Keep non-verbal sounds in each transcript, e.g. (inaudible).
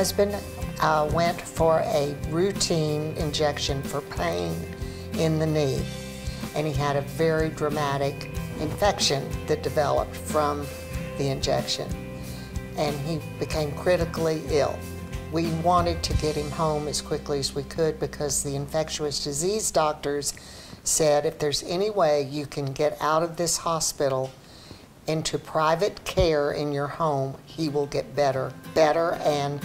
husband uh, went for a routine injection for pain in the knee, and he had a very dramatic infection that developed from the injection, and he became critically ill. We wanted to get him home as quickly as we could because the infectious disease doctors said if there's any way you can get out of this hospital into private care in your home, he will get better, better and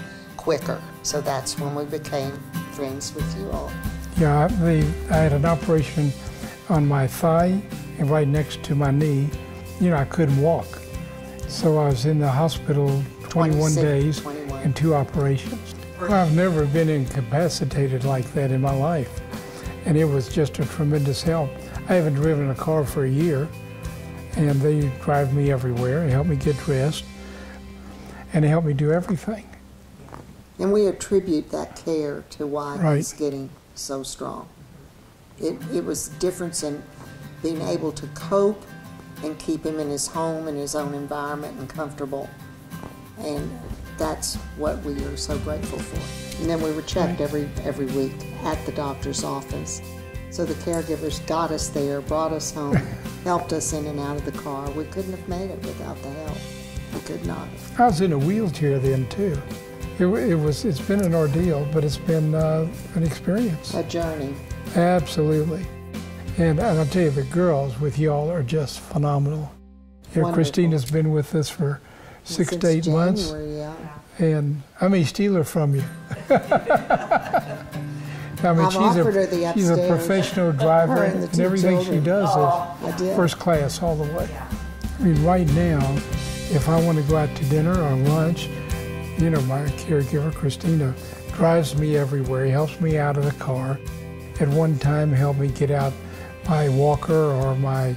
quicker. So that's when we became friends with you all. Yeah, they, I had an operation on my thigh and right next to my knee. You know, I couldn't walk. So I was in the hospital 21 days 21. and two operations. Well, I've never been incapacitated like that in my life. And it was just a tremendous help. I haven't driven a car for a year, and they drive me everywhere and help me get dressed, and they help me do everything. And we attribute that care to why right. he's getting so strong. It, it was difference in being able to cope and keep him in his home and his own environment and comfortable. And that's what we are so grateful for. And then we were checked every every week at the doctor's office. So the caregivers got us there, brought us home, (laughs) helped us in and out of the car. We couldn't have made it without the help. We could not. I was in a wheelchair then too. It, it was. It's been an ordeal, but it's been uh, an experience. A journey. Absolutely. And, and I'll tell you, the girls with y'all are just phenomenal. Yeah, Christina's been with us for six Since to eight January, months. Yeah. And I may steal her from you. (laughs) I mean, I've she's a, she's a professional driver, and, and everything she does I is first class all the way. I mean, right now, if I want to go out to dinner or lunch, you know, my caregiver, Christina, drives me everywhere. He helps me out of the car. At one time, helped me get out my walker or my,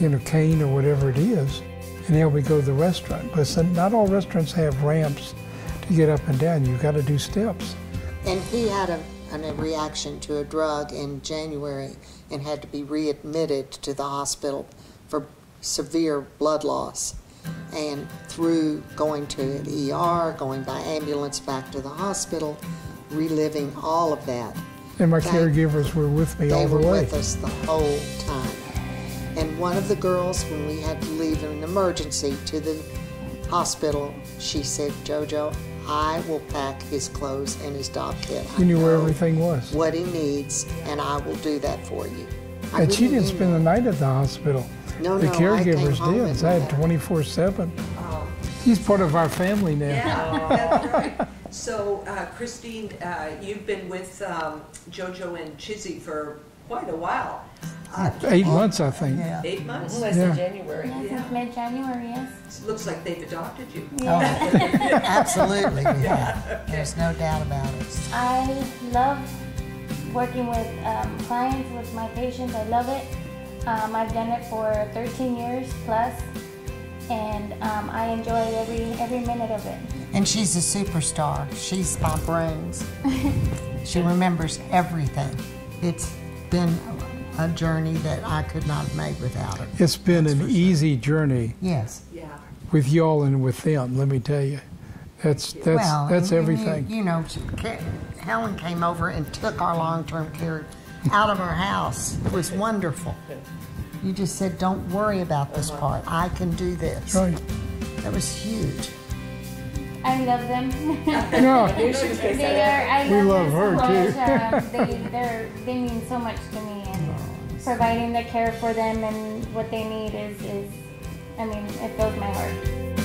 you know, cane or whatever it is, and help me go to the restaurant. But not all restaurants have ramps to get up and down. You've got to do steps. And he had a, an- a reaction to a drug in January and had to be readmitted to the hospital for severe blood loss. And through going to the ER, going by ambulance back to the hospital, reliving all of that, And my Thank- caregivers were with me all the way. They were with us the whole time. And one of the girls, when we had to leave in an emergency to the hospital, she said, Jojo, I will pack his clothes and his dog kit. I You knew where everything was. What he needs, and I will do that for you. I And she didn't spend the night at the hospital. No, the no, caregivers home did. I had 24 7. He's part of our family now. Yeah, that's right. (laughs) So, uh, Christine, uh, you've been with um, JoJo and Chizzy for quite a while. Uh, Eight months, I think. Eight months? Less Yeah. January. Yeah, Yeah. mid-January, yes. Looks like they've adopted you. (laughs) Absolutely, (laughs) we have. There's no doubt about it. I love working with um, clients, with my patients. I love it. Um, I've done it for 13 years plus, and um, I enjoy every every minute of it. And she's a superstar. She's my brains. (laughs) she remembers everything. It's been a journey that I could not have made without her. It's been That's an for sure. easy journey Yes. Yeah. with y'all and with them, let me tell you. That's that's well, that's and- and everything. You, you know, Helen came over and took our long-term care out of our house. It was wonderful. You just said, "Don't worry about this part. I can do this." That's right. That was huge. I love them. No, (laughs) they are. I We love, love them so her, much. Um, they they're mean so much to me, and providing the care for them and what they need is is. I mean, it fills my heart.